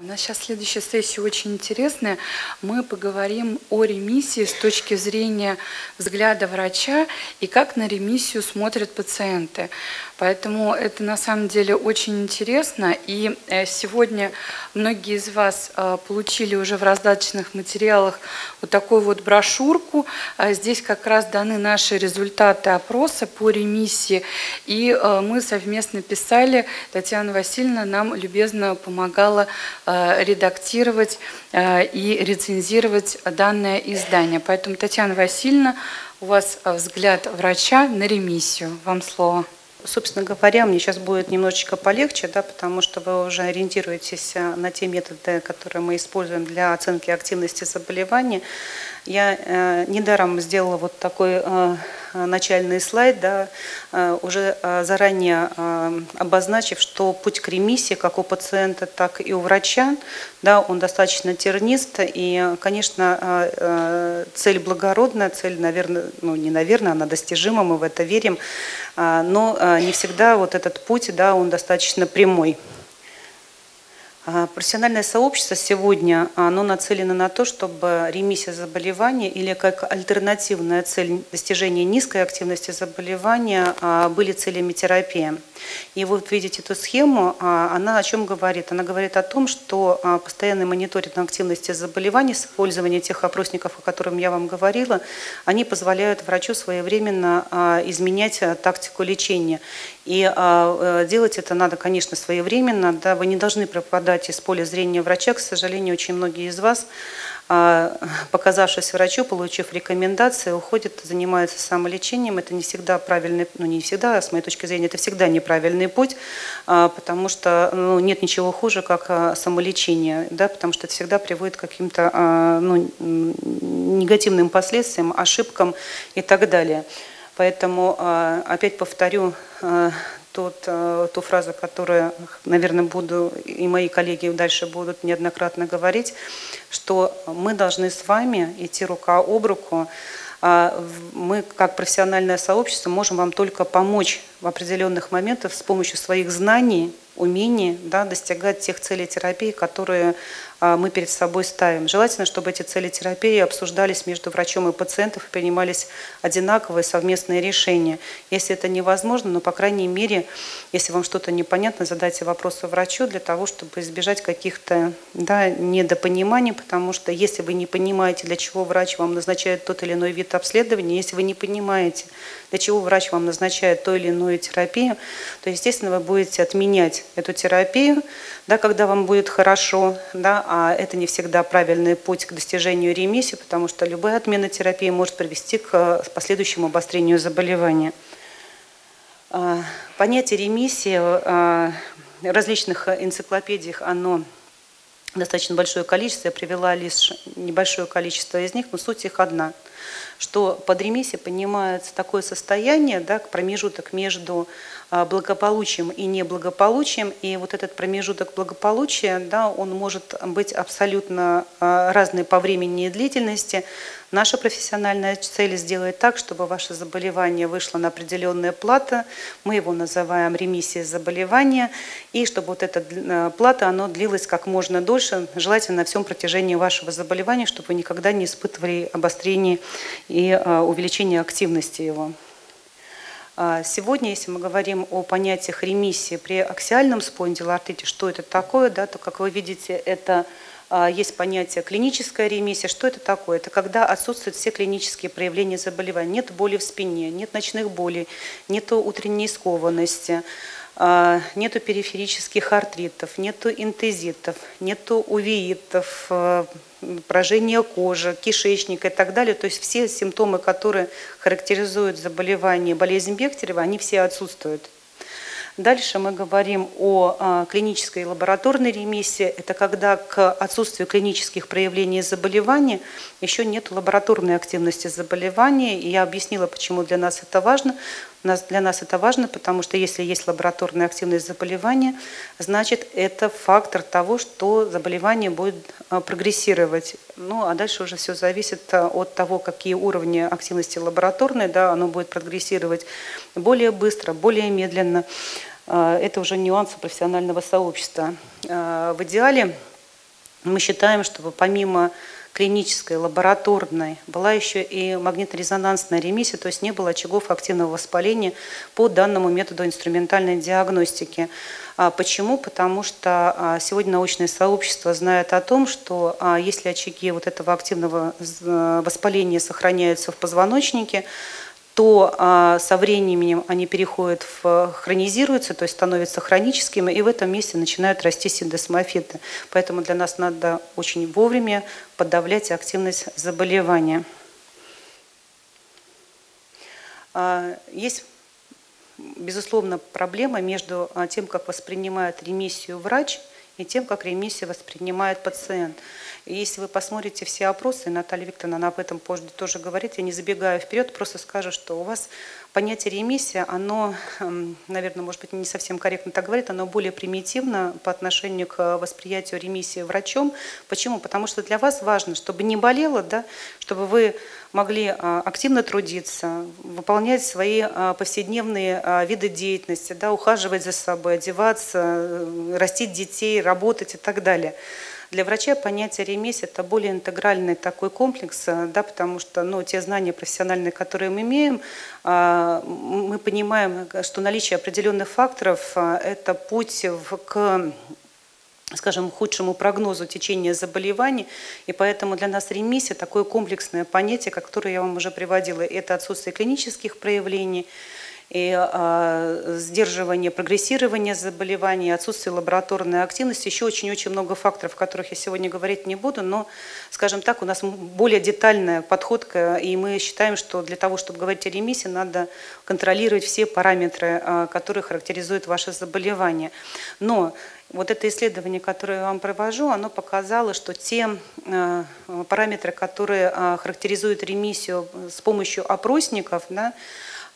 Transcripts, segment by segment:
У нас сейчас следующая сессия очень интересная. Мы поговорим о ремиссии с точки зрения взгляда врача и как на ремиссию смотрят пациенты. Поэтому это на самом деле очень интересно. И э, сегодня многие из вас э, получили уже в раздаточных материалах вот такую вот брошюрку. А здесь как раз даны наши результаты опроса по ремиссии. И э, мы совместно писали, Татьяна Васильевна нам любезно помогала редактировать и рецензировать данное издание. Поэтому, Татьяна Васильевна, у вас взгляд врача на ремиссию. Вам слово. Собственно говоря, мне сейчас будет немножечко полегче, да, потому что вы уже ориентируетесь э, на те методы, которые мы используем для оценки активности заболевания. Я э, недаром сделала вот такой э, начальный слайд, да, э, уже э, заранее э, обозначив, что путь к ремиссии как у пациента, так и у врача, да, он достаточно тернист. И, конечно, э, э, цель благородная, цель, наверное, ну не наверное, она достижима, мы в это верим, э, но э, не всегда вот этот путь, да, он достаточно прямой. А, профессиональное сообщество сегодня оно нацелено на то, чтобы ремиссия заболевания или как альтернативная цель достижения низкой активности заболевания а, были целями терапии. И вот видите эту схему, а, она о чем говорит? Она говорит о том, что постоянный мониторинг активности заболеваний с использованием тех опросников, о которых я вам говорила, они позволяют врачу своевременно изменять тактику лечения. И э, делать это надо, конечно, своевременно. Да, вы не должны пропадать из поля зрения врача. К сожалению, очень многие из вас, э, показавшись врачу, получив рекомендации, уходят, занимаются самолечением. Это не всегда правильный, ну не всегда, с моей точки зрения, это всегда неправильный путь, э, потому что ну, нет ничего хуже, как самолечение, да, потому что это всегда приводит к каким-то ну, негативным последствиям, ошибкам и так далее. Поэтому опять повторю тот, э, ту фразу, которую, наверное, буду и мои коллеги дальше будут неоднократно говорить, что мы должны с вами идти рука об руку. А мы, как профессиональное сообщество, можем вам только помочь в определенных моментах с помощью своих знаний, умений да, достигать тех целей терапии, которые а, мы перед собой ставим. Желательно, чтобы эти цели терапии обсуждались между врачом и пациентом и принимались одинаковые совместные решения. Если это невозможно, но, по крайней мере, если вам что-то непонятно, задайте вопросы врачу для того, чтобы избежать каких-то да, недопониманий, потому что если вы не понимаете, для чего врач вам назначает тот или иной вид обследования, если вы не понимаете, для чего врач вам назначает ту или иную терапию, то, естественно, вы будете отменять эту терапию, да, когда вам будет хорошо, да, а это не всегда правильный путь к достижению ремиссии, потому что любая отмена терапии может привести к э, последующему обострению заболевания. А, понятие ремиссии э, в различных энциклопедиях, оно достаточно большое количество, я привела лишь небольшое количество из них, но суть их одна – что под ремиссией понимается такое состояние, да, промежуток между благополучием и неблагополучием. И вот этот промежуток благополучия, да, он может быть абсолютно а, разный по времени и длительности. Наша профессиональная цель сделать так, чтобы ваше заболевание вышло на определенная плата, мы его называем ремиссия заболевания, и чтобы вот эта а, плата, она длилась как можно дольше, желательно на всем протяжении вашего заболевания, чтобы вы никогда не испытывали обострение и увеличение активности его. А, сегодня, если мы говорим о понятиях ремиссии при аксиальном спондилоартрите, что это такое, да, то, как вы видите, это а, есть понятие клиническая ремиссия. Что это такое? Это когда отсутствуют все клинические проявления заболевания. Нет боли в спине, нет ночных болей, нет утренней скованности, нету периферических артритов, нету интезитов, нету увеитов, а, поражения кожи, кишечника и так далее. То есть все симптомы, которые характеризуют заболевание болезнь Бехтерева, они все отсутствуют. Дальше мы говорим о а, клинической и лабораторной ремиссии. Это когда к отсутствию клинических проявлений заболевания еще нет лабораторной активности заболевания. И я объяснила, почему для нас это важно. Для нас это важно, потому что если есть лабораторная активность заболевания, значит это фактор того, что заболевание будет а, прогрессировать. Ну а дальше уже все зависит а, от того, какие уровни активности лабораторной, да, оно будет прогрессировать более быстро, более медленно. А, это уже нюансы профессионального сообщества. А, в идеале мы считаем, что помимо клинической, лабораторной, была еще и магнитно-резонансная ремиссия, то есть не было очагов активного воспаления по данному методу инструментальной диагностики. А почему? Потому что сегодня научное сообщество знает о том, что если очаги вот этого активного воспаления сохраняются в позвоночнике, то а, со временем они переходят в хронизируются, то есть становятся хроническими, и в этом месте начинают расти синдесмофиты. Поэтому для нас надо очень вовремя подавлять активность заболевания. А, есть, безусловно, проблема между а, тем, как воспринимает ремиссию врач, и тем, как ремиссию воспринимает пациент. И если вы посмотрите все опросы, Наталья Викторовна она об этом позже тоже говорит, я не забегаю вперед, просто скажу, что у вас понятие ремиссия, оно, эм, наверное, может быть, не совсем корректно так говорит, оно более примитивно по отношению к восприятию ремиссии врачом. Почему? Потому что для вас важно, чтобы не болело, да, чтобы вы могли а, активно трудиться, выполнять свои а, повседневные а, виды деятельности, да, ухаживать за собой, одеваться, э, растить детей, работать и так далее. Для врача понятие ремиссии – это более интегральный такой комплекс, э, да, потому что ну, те знания профессиональные, которые мы имеем, а, мы понимаем, что наличие определенных факторов это путь к скажем, худшему прогнозу течения заболеваний, и поэтому для нас ремиссия – такое комплексное понятие, которое я вам уже приводила. Это отсутствие клинических проявлений, и э, сдерживание прогрессирования заболеваний, отсутствие лабораторной активности, еще очень-очень много факторов, о которых я сегодня говорить не буду, но, скажем так, у нас более детальная подходка, и мы считаем, что для того, чтобы говорить о ремиссии, надо контролировать все параметры, э, которые характеризуют ваше заболевание. Но вот это исследование, которое я вам провожу, оно показало, что те э, параметры, которые э, характеризуют ремиссию с помощью опросников, да,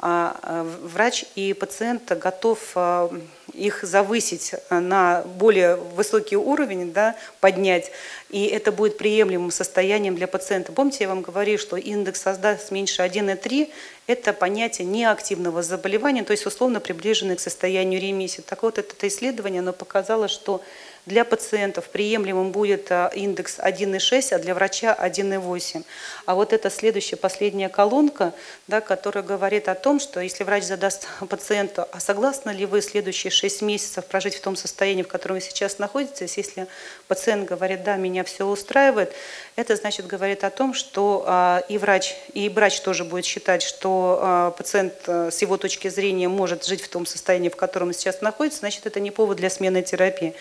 врач и пациент готов а, их завысить на более высокий уровень, да, поднять, и это будет приемлемым состоянием для пациента. Помните, я вам говорила, что индекс создаст меньше 1,3 – это понятие неактивного заболевания, то есть условно приближенное к состоянию ремиссии. Так вот, это исследование оно показало, что для пациентов приемлемым будет а, индекс 1,6, а для врача 1,8. А вот это следующая, последняя колонка, да, которая говорит о том, что если врач задаст пациенту, а согласны ли вы следующие 6 месяцев прожить в том состоянии, в котором вы сейчас находитесь, если пациент говорит, да, меня все устраивает, это значит говорит о том, что а, и врач, и врач тоже будет считать, что а, пациент с его точки зрения может жить в том состоянии, в котором он сейчас находится, значит, это не повод для смены терапии.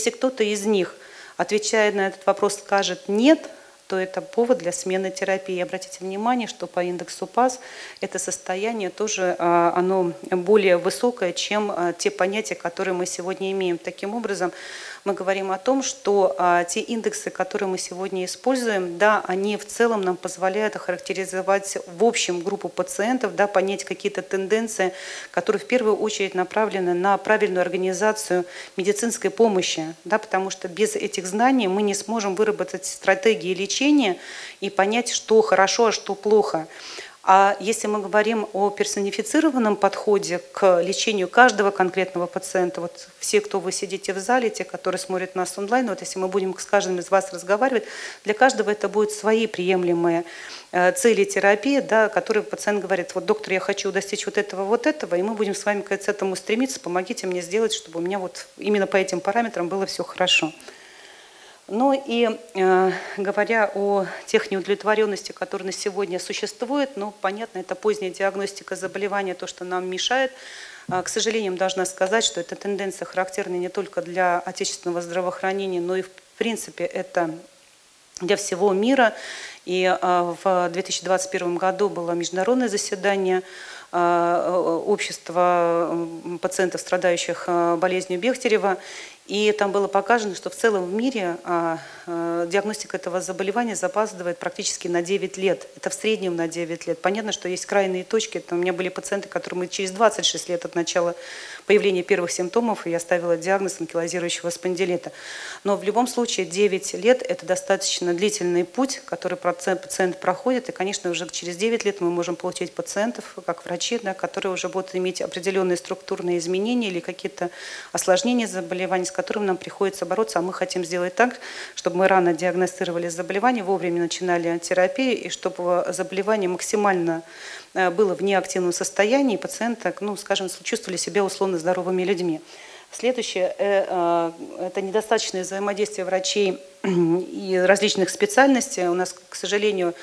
Если кто-то из них, отвечая на этот вопрос, скажет «нет», то это повод для смены терапии. Обратите внимание, что по индексу ПАС это состояние тоже а, оно более высокое, чем а, те понятия, которые мы сегодня имеем. Таким образом, мы говорим о том, что а, те индексы, которые мы сегодня используем, да, они в целом нам позволяют охарактеризовать в общем группу пациентов, да, понять какие-то тенденции, которые в первую очередь направлены на правильную организацию медицинской помощи, да, потому что без этих знаний мы не сможем выработать стратегии лечения и понять, что хорошо, а что плохо. А если мы говорим о персонифицированном подходе к лечению каждого конкретного пациента, вот все, кто вы сидите в зале, те, которые смотрят нас онлайн, вот если мы будем с каждым из вас разговаривать, для каждого это будут свои приемлемые э, цели терапии, да, которые пациент говорит, вот доктор, я хочу достичь вот этого, вот этого, и мы будем с вами к этому стремиться, помогите мне сделать, чтобы у меня вот именно по этим параметрам было все хорошо. Ну и э, говоря о тех неудовлетворенности, которые на сегодня существуют, ну, понятно, это поздняя диагностика заболевания, то, что нам мешает. Э, к сожалению, должна сказать, что эта тенденция характерна не только для отечественного здравоохранения, но и, в принципе, это для всего мира. И э, в 2021 году было международное заседание э, общества пациентов, страдающих болезнью Бехтерева. И там было показано, что в целом в мире а, а, диагностика этого заболевания запаздывает практически на 9 лет. Это в среднем на 9 лет. Понятно, что есть крайние точки. Там у меня были пациенты, которым через 26 лет от начала появления первых симптомов, я ставила диагноз анкилозирующего спондилита. Но в любом случае 9 лет – это достаточно длительный путь, который пациент проходит. И, конечно, уже через 9 лет мы можем получить пациентов, как врачи, да, которые уже будут иметь определенные структурные изменения или какие-то осложнения заболеваний, с которым нам приходится бороться, а мы хотим сделать так, чтобы мы рано диагностировали заболевание, вовремя начинали терапию, и чтобы заболевание максимально э, было в неактивном состоянии, и пациенты, ну, скажем, чувствовали себя условно здоровыми людьми. Следующее э, – это недостаточное взаимодействие врачей и различных специальностей. У нас, к сожалению,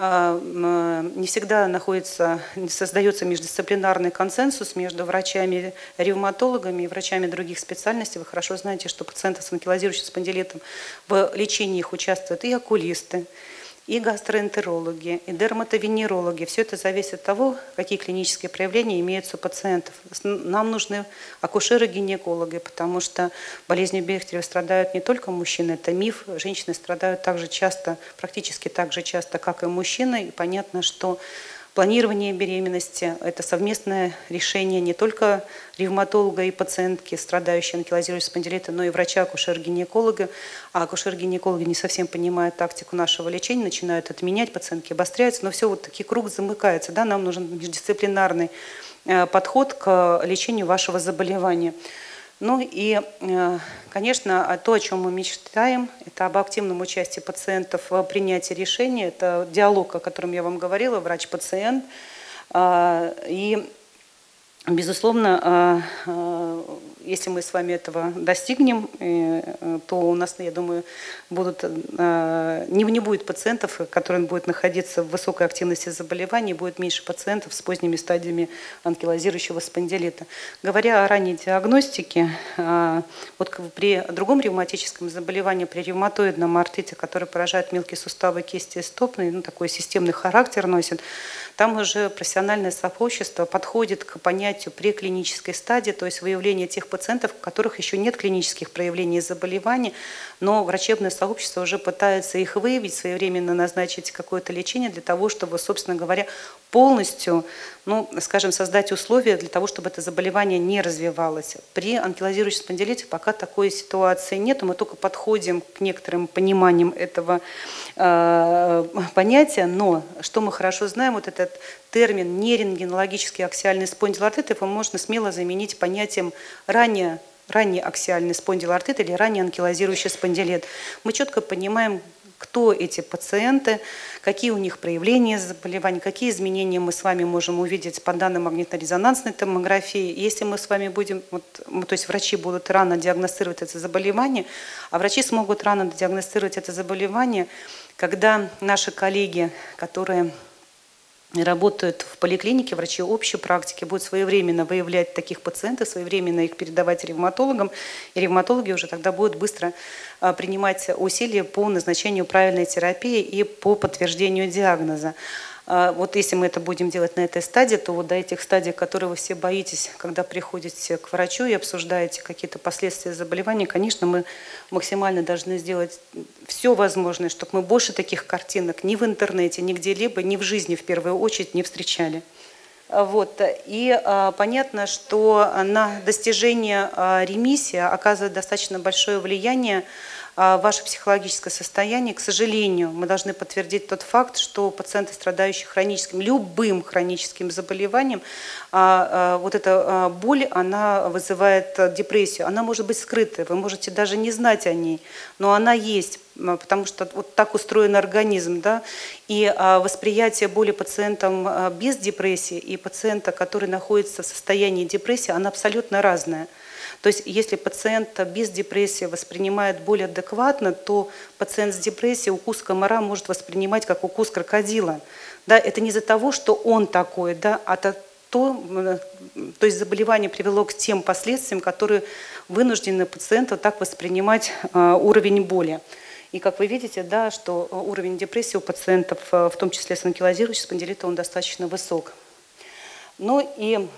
не всегда находится, создается междисциплинарный консенсус между врачами-ревматологами и врачами других специальностей. Вы хорошо знаете, что пациенты с анкилозирующим спондилитом в лечении их участвуют и окулисты, и гастроэнтерологи, и дерматовенерологи. Все это зависит от того, какие клинические проявления имеются у пациентов. Нам нужны акушеры-гинекологи, потому что болезнью Бехтерева страдают не только мужчины, это миф. Женщины страдают также часто, практически так же часто, как и мужчины. И понятно, что Планирование беременности – это совместное решение не только ревматолога и пациентки, страдающей анкилозирующей спондилита, но и врача, акушер-гинеколога. А акушер-гинекологи не совсем понимают тактику нашего лечения, начинают отменять, пациентки обостряются, но все вот таки круг замыкается. Да? Нам нужен междисциплинарный э, подход к лечению вашего заболевания. Ну и, э, конечно, то, о чем мы мечтаем, это об активном участии пациентов в принятии решения. Это диалог, о котором я вам говорила, врач-пациент. А, и Безусловно, а, а, если мы с вами этого достигнем, э, то у нас, я думаю, будут, а, не, не будет пациентов, которые будут находиться в высокой активности заболеваний, будет меньше пациентов с поздними стадиями анкилозирующего спондилита. Говоря о ранней диагностике, вот при другом ревматическом заболевании, при ревматоидном артите, который поражает мелкие суставы кисти и стопные, ну, такой системный характер носит, там уже профессиональное сообщество подходит к понятию преклинической стадии, то есть выявление тех пациентов, у которых еще нет клинических проявлений заболевания, но врачебное сообщество уже пытается их выявить, своевременно назначить какое-то лечение для того, чтобы, собственно говоря, полностью, ну, скажем, создать условия для того, чтобы это заболевание не развивалось. При анкилозирующем спондилите пока такой ситуации нет, мы только подходим к некоторым пониманиям этого э, понятия, но что мы хорошо знаем, вот этот термин нерентгенологический аксиальный спондилоартит, его можно смело заменить понятием ранее ранний аксиальный спондилоартит или ранний анкилозирующий спондилит. Мы четко понимаем, кто эти пациенты, какие у них проявления заболевания, какие изменения мы с вами можем увидеть по данным магнитно-резонансной томографии. Если мы с вами будем, вот, то есть врачи будут рано диагностировать это заболевание, а врачи смогут рано диагностировать это заболевание, когда наши коллеги, которые работают в поликлинике, врачи общей практики будут своевременно выявлять таких пациентов, своевременно их передавать ревматологам, и ревматологи уже тогда будут быстро а, принимать усилия по назначению правильной терапии и по подтверждению диагноза. А, вот если мы это будем делать на этой стадии, то вот до этих стадий, которые вы все боитесь, когда приходите к врачу и обсуждаете какие-то последствия заболевания, конечно, мы максимально должны сделать все возможное, чтобы мы больше таких картинок ни в интернете, ни где-либо, ни в жизни в первую очередь не встречали. Вот. И а, понятно, что на достижение а, ремиссии оказывает достаточно большое влияние а, ваше психологическое состояние. К сожалению, мы должны подтвердить тот факт, что пациенты, страдающие хроническим, любым хроническим заболеванием, а, а, вот эта боль, она вызывает депрессию. Она может быть скрытой, вы можете даже не знать о ней, но она есть потому что вот так устроен организм, да, и восприятие боли пациентам без депрессии и пациента, который находится в состоянии депрессии, она абсолютно разная. То есть если пациент без депрессии воспринимает боль адекватно, то пациент с депрессией укус комара может воспринимать как укус крокодила. Да, это не из-за того, что он такой, да, а то, то, есть заболевание привело к тем последствиям, которые вынуждены пациента так воспринимать э, уровень боли. И как вы видите, да, что уровень депрессии у пациентов, э, в том числе с анкилозирующим спондилитом, он достаточно высок. Ну и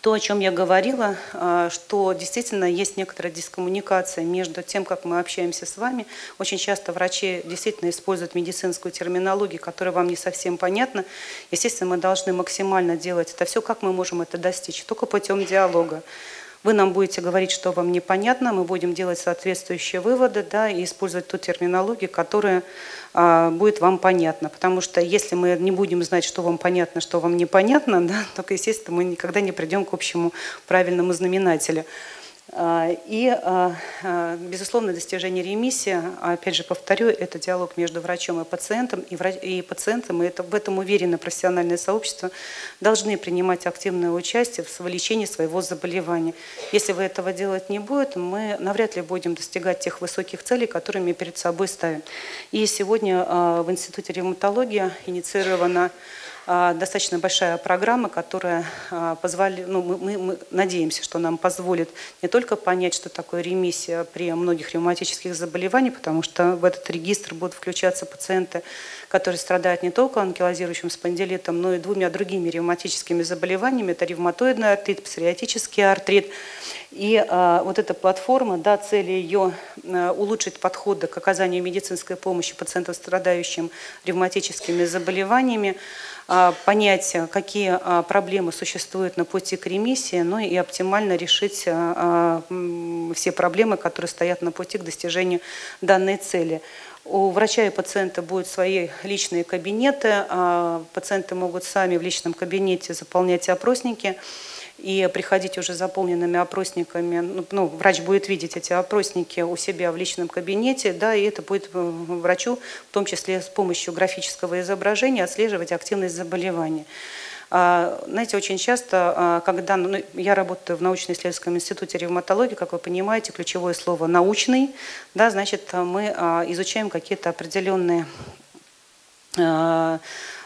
то, о чем я говорила, а, что действительно есть некоторая дискоммуникация между тем, как мы общаемся с вами. Очень часто врачи действительно используют медицинскую терминологию, которая вам не совсем понятна. Естественно, мы должны максимально делать это все. Как мы можем это достичь? Только путем диалога. Вы нам будете говорить, что вам непонятно, мы будем делать соответствующие выводы да, и использовать ту терминологию, которая а, будет вам понятна. Потому что если мы не будем знать, что вам понятно, что вам непонятно, да, то, естественно, мы никогда не придем к общему правильному знаменателю. А, и, а, а, безусловно, достижение ремиссии, опять же повторю, это диалог между врачом и пациентом, и, врач, и пациентом, и это, в этом уверено профессиональное сообщество, должны принимать активное участие в лечении своего заболевания. Если вы этого делать не будете, мы навряд ли будем достигать тех высоких целей, которые мы перед собой ставим. И сегодня в Институте ревматологии инициирована достаточно большая программа, которая а, позволит, ну, мы, мы, мы надеемся, что нам позволит не только понять, что такое ремиссия при многих ревматических заболеваниях, потому что в этот регистр будут включаться пациенты, которые страдают не только анкилозирующим спондилитом, но и двумя другими ревматическими заболеваниями. Это ревматоидный артрит, псориатический артрит. И э, вот эта платформа, да, цель ее э, улучшить подходы к оказанию медицинской помощи пациентам, страдающим ревматическими заболеваниями, понять, какие э, проблемы существуют на пути к ремиссии, ну и оптимально решить э, э, все проблемы, которые стоят на пути к достижению данной цели. У врача и пациента будут свои личные кабинеты, а пациенты могут сами в личном кабинете заполнять опросники и приходить уже заполненными опросниками. Ну, ну, врач будет видеть эти опросники у себя в личном кабинете, да, и это будет врачу, в том числе с помощью графического изображения, отслеживать активность заболевания. А, знаете, очень часто, а, когда ну, я работаю в научно-исследовательском институте ревматологии, как вы понимаете, ключевое слово «научный», да, значит, мы а, изучаем какие-то определенные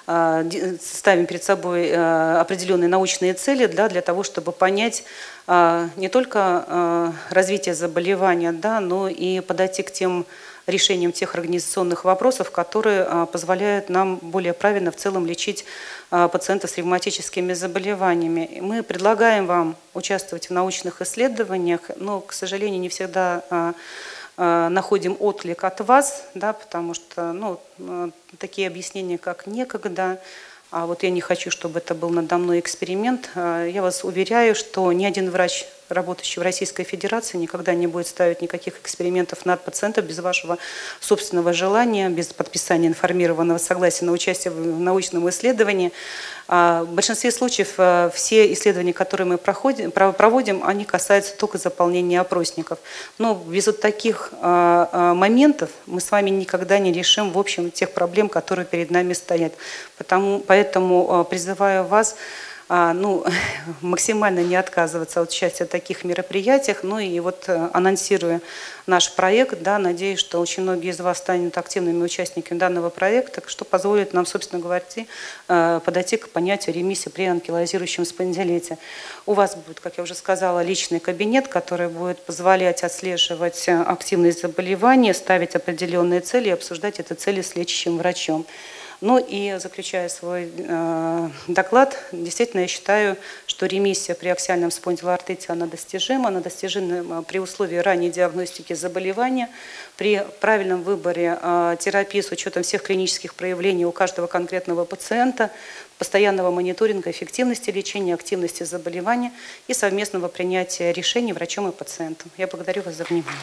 ставим перед собой определенные научные цели да, для того, чтобы понять не только развитие заболевания, да, но и подойти к тем решением тех организационных вопросов, которые позволяют нам более правильно в целом лечить пациентов с ревматическими заболеваниями. Мы предлагаем вам участвовать в научных исследованиях, но, к сожалению, не всегда находим отклик от вас, да, потому что ну, такие объяснения, как некогда, а вот я не хочу, чтобы это был надо мной эксперимент. Я вас уверяю, что ни один врач работающий в Российской Федерации, никогда не будет ставить никаких экспериментов над пациентом без вашего собственного желания, без подписания информированного согласия на участие в научном исследовании. А, в большинстве случаев а, все исследования, которые мы проходим, проводим, они касаются только заполнения опросников. Но без вот таких а, моментов мы с вами никогда не решим, в общем, тех проблем, которые перед нами стоят. Поэтому призываю вас ну, максимально не отказываться от участия в таких мероприятиях. Ну и вот э, анонсируя наш проект, да, надеюсь, что очень многие из вас станут активными участниками данного проекта, что позволит нам, собственно говоря, э, подойти к понятию ремиссии при анкилозирующем спондилите. У вас будет, как я уже сказала, личный кабинет, который будет позволять отслеживать э, активность заболевания, ставить определенные цели и обсуждать эти цели с лечащим врачом. Ну и заключая свой э, доклад, действительно я считаю, что ремиссия при аксиальном спондилоартите она достижима, она достижима при условии ранней диагностики заболевания, при правильном выборе э, терапии с учетом всех клинических проявлений у каждого конкретного пациента, постоянного мониторинга эффективности лечения, активности заболевания и совместного принятия решений врачом и пациентом. Я благодарю вас за внимание.